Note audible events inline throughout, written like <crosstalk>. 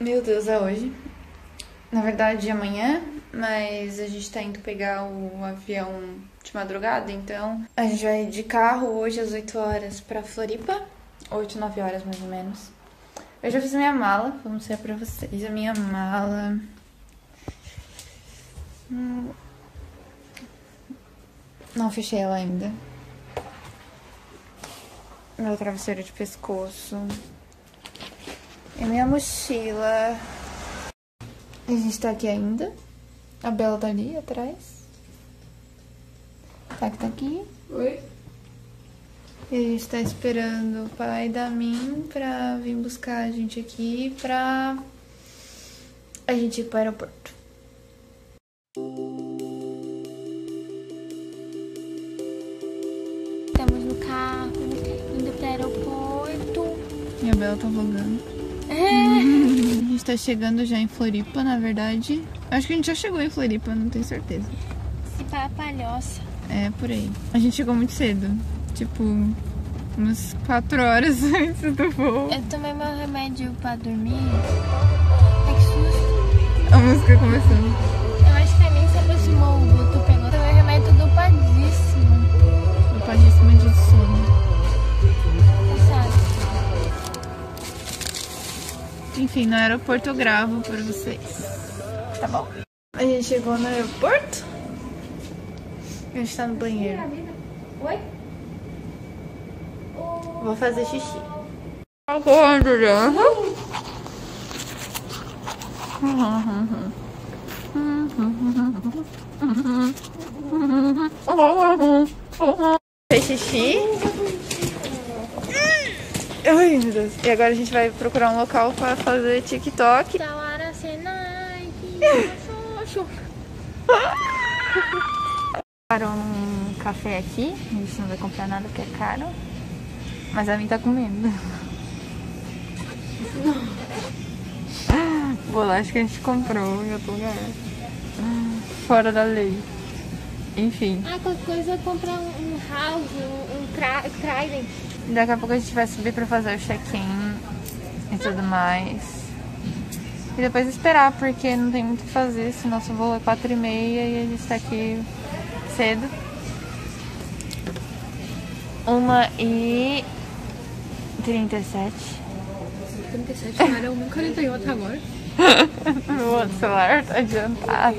Meu Deus, é hoje. Na verdade, é amanhã, mas a gente tá indo pegar o avião de madrugada, então a gente vai de carro hoje às 8 horas pra Floripa. 8, 9 horas mais ou menos. Eu já fiz minha mala, vou mostrar pra vocês a minha mala. Hum. Não fechei ela ainda. Meu travesseiro de pescoço. E minha mochila. A gente tá aqui ainda. A Bela tá ali atrás. Tá que tá aqui. Oi? E a gente tá esperando o pai da Min pra vir buscar a gente aqui pra a gente ir pro aeroporto. Estamos no carro, indo pro aeroporto. E a Bela tá vlogando. A gente tá chegando já em Floripa, na verdade. Acho que a gente já chegou em Floripa, não tenho certeza. Se pá, palhoça. É, por aí. A gente chegou muito cedo. Tipo, umas 4 horas <laughs> antes do voo. Eu tomei meu remédio pra dormir. Ai, que susto. A música começando. Eu acho que Enfim, no aeroporto eu gravo pra vocês. Tá bom? A gente chegou no aeroporto. A gente tá no banheiro. Oi? Vou fazer xixi. Tá correndo já. Fez xixi. <laughs> Ai, meu Deus. E agora a gente vai procurar um local pra fazer TikTok. Tawara Senai. <laughs> Parou um café aqui. A gente não vai comprar nada porque é caro. Mas a mim tá comendo. <laughs> Bolacha que a gente comprou em outro lugar. Fora da lei. Enfim. Ah, qualquer coisa comprar um, um house, um, um trident. Daqui a pouco a gente vai subir pra fazer o check-in e tudo mais. E depois esperar, porque não tem muito o que fazer. Se nosso voo é 4 e meia e a gente tá aqui cedo. Uma e 37. 37, cara, é 1,48 agora. <laughs> Meu outro celular tá adiantado.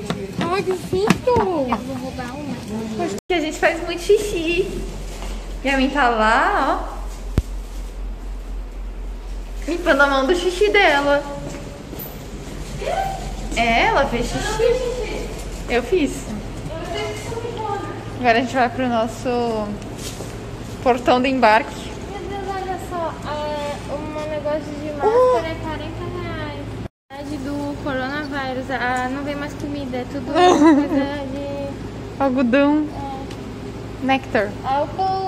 Ai, que susto! Eu vou roubar uma. Que a gente faz muito xixi. E a mim tá lá, ó. Limpando a mão do xixi dela. É, ela fez xixi. Eu fiz. Agora a gente vai pro nosso portão de embarque. Meu Deus, olha só. É, um negócio de máscara é 40 reais. Do coronavírus. Ah, não vem mais comida, é tudo <laughs> coisa de Algodão. é, Nectar. álcool,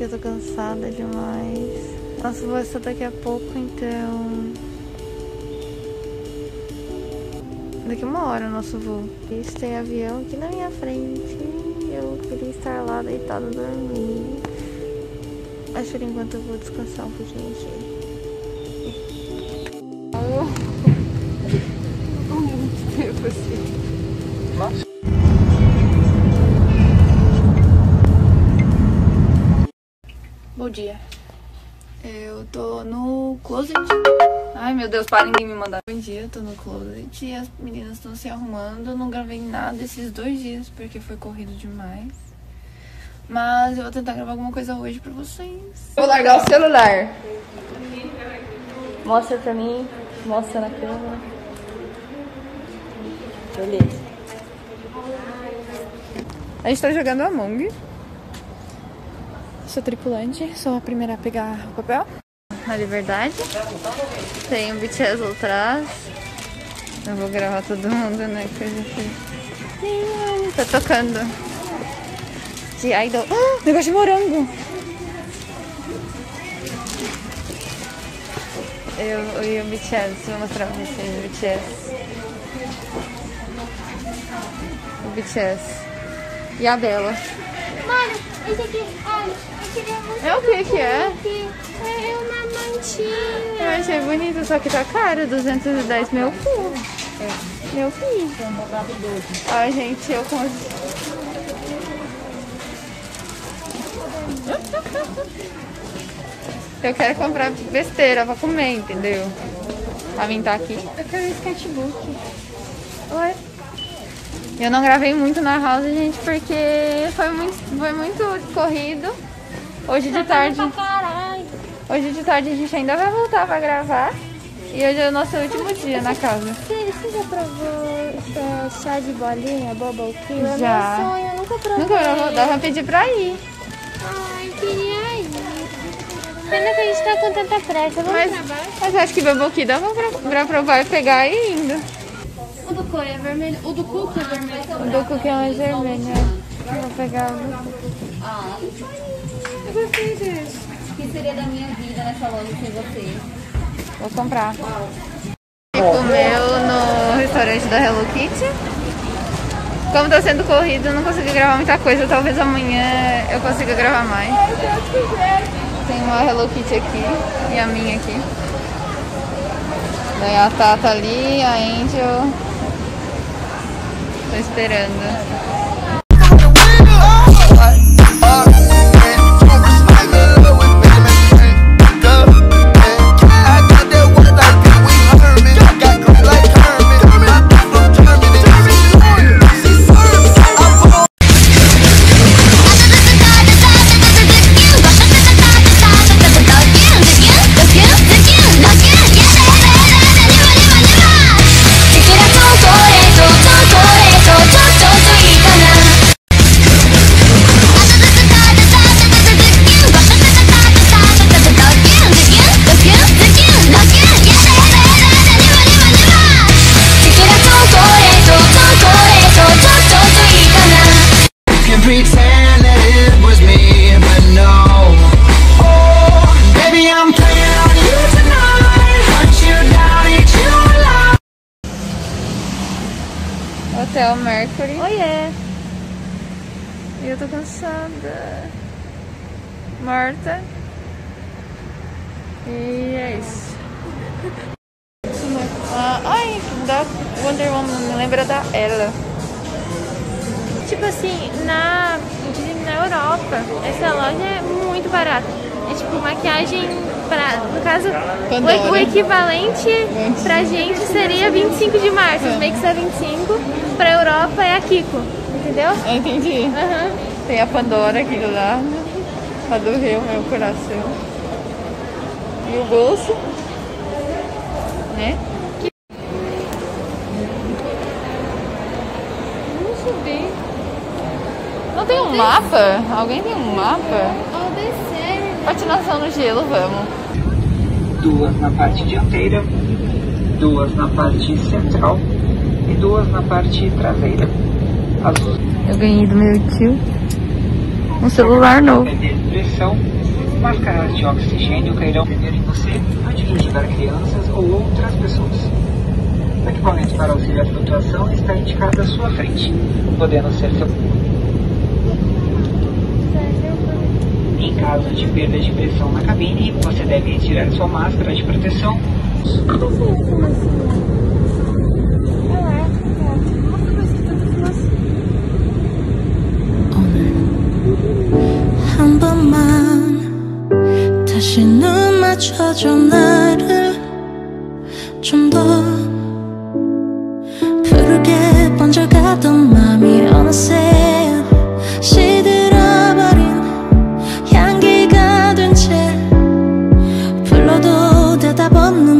Porque eu tô cansada demais. Nosso voo é só daqui a pouco, então. Daqui uma hora o nosso voo. Isso tem avião aqui na minha frente. Eu queria estar lá deitada dormindo. Mas por enquanto eu vou descansar um pouquinho aqui. Bom dia. Eu tô no closet. Ai meu Deus, parem de me mandar. Bom dia, eu tô no closet e as meninas estão se arrumando. Eu não gravei nada esses dois dias porque foi corrido demais. Mas eu vou tentar gravar alguma coisa hoje pra vocês. Vou largar o celular. Mostra pra mim. Mostra na câmera. Beleza. A gente tá jogando Among. Sou tripulante, sou a primeira a pegar o papel. Na liberdade. Tem o BTS lá atrás. Eu vou gravar todo mundo, né? Que a gente. Tá tocando. De idol. Ah, negócio de morango! Eu e o BTS, vou mostrar pra vocês o BTS. O BTS. E a Bela. Mano, esse aqui, olha, muito. É o que que é? É uma mantinha. Eu achei bonito, só que tá caro, 210 meu cu. Meu filho. Ai, gente, eu consigo. Eu quero comprar besteira pra comer, entendeu? Pra mim tá aqui. Eu quero um sketchbook. Oi. Eu não gravei muito na house, gente, porque foi muito, foi muito corrido. Hoje de tarde. Hoje de tarde a gente ainda vai voltar pra gravar. E hoje é o nosso último dia na casa. Você, você já provou é, chá de bolinha, bubble tea? É Já. meu sonho, eu nunca provei. Nunca gravou, dá pra pedir pra ir. Ai, queria ir. Pena que a gente tá com tanta pressa. Vamos Mas, baixo? mas acho que Bubble dá pra, pra provar e pegar e ir indo. O do cor é vermelho. O do cookie é vermelho. O do cookie é mais vermelho, né? Vou pegar o do cookie. Eu gostei desse. O que seria da minha vida nessa loja sem você? Vou comprar. E comeu no restaurante da Hello Kitty. Como tá sendo corrido, eu não consegui gravar muita coisa. Talvez amanhã eu consiga gravar mais. Tem uma Hello Kitty aqui e a minha aqui. Daí a Tata ali, a Angel. Tô esperando. Hotel Mercury. Oiê. E eu tô cansada. Morta. E é isso. Ah, ai, da Wonder Woman, me lembra da ela. Tipo assim, na, na Europa, essa loja é muito barata. É tipo maquiagem pra. No caso, o, o equivalente pra gente seria 25 de março. Os makes é 25. Pra Europa é a Kiko. Entendeu? Eu entendi. Aham. Tem a Pandora aqui do lado. A do Rio, meu coração. E o bolso. Né? Vamos subir. Não tem um mapa? Alguém tem um mapa? Patinação no gelo, vamos. Duas na parte dianteira, duas na parte central e duas na parte traseira. As Eu ganhei do meu tio um celular novo. pressão, máscaras de oxigênio cairão primeiro em você antes de ajudar crianças ou outras pessoas. O equipamento para auxiliar a flutuação está indicado à sua frente, podendo ser seu. Em caso de perda de pressão na cabine, você deve retirar sua máscara de proteção 한 번만 다시 눈 맞춰줘 나를 좀 더 푸르게 번져가던 맘이 어느새 찾아보는